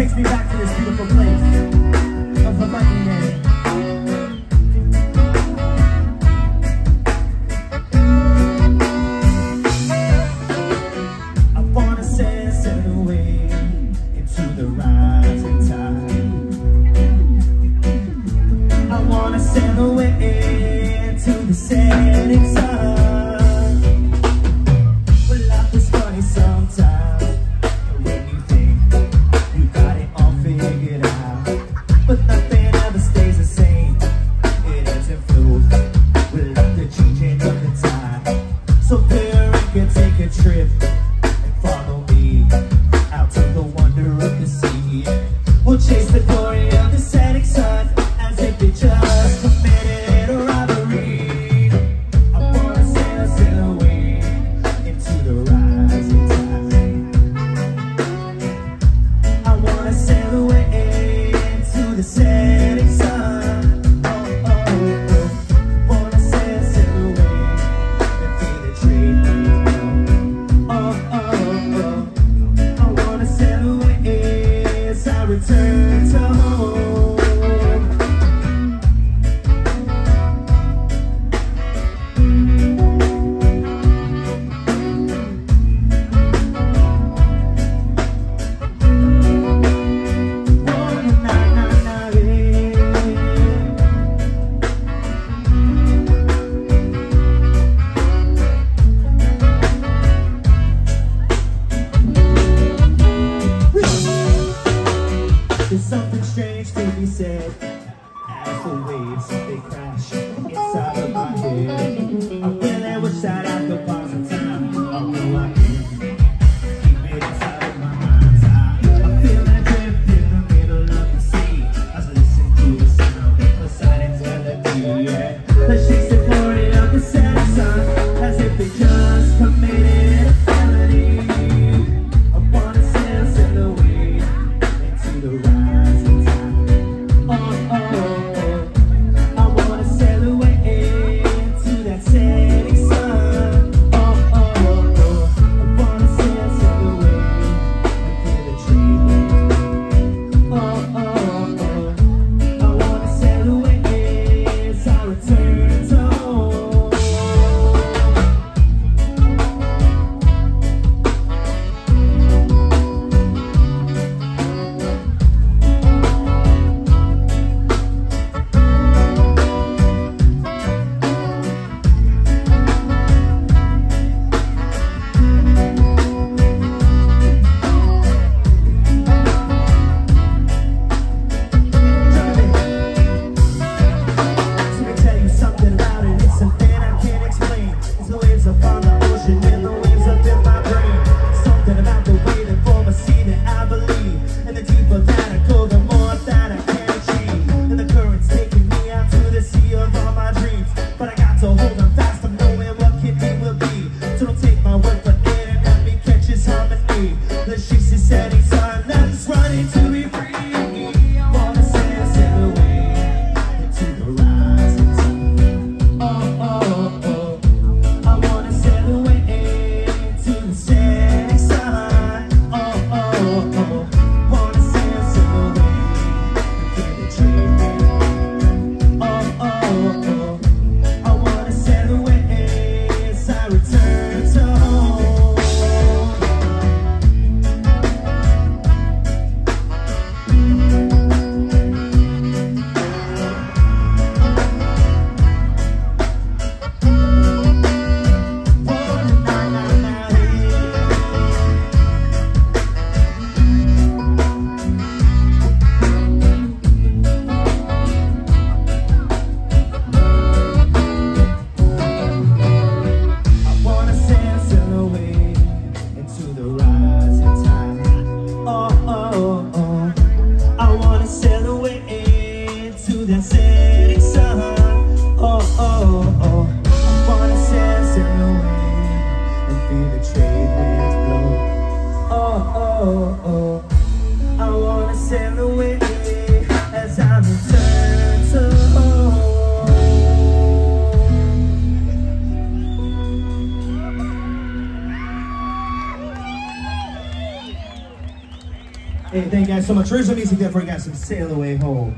takes me back to this beautiful place of the mighty name. Sail away into the setting sun. It's tell Hey, thank you guys so much. Original music there for you guys Sail Away Home.